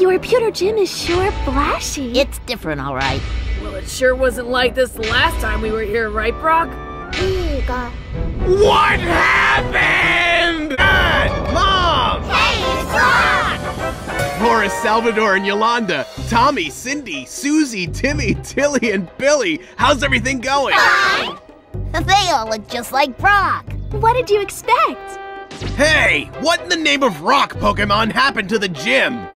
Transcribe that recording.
Your pewter gym is sure flashy. It's different, all right. Well, it sure wasn't like this the last time we were here, right, Brock? Eagle. What happened? Dad! Mom! Hey, Brock! Flora, Salvador, and Yolanda. Tommy, Cindy, Susie, Timmy, Tilly, and Billy. How's everything going? They all look just like Brock. What did you expect? Hey, what in the name of rock Pokemon happened to the gym?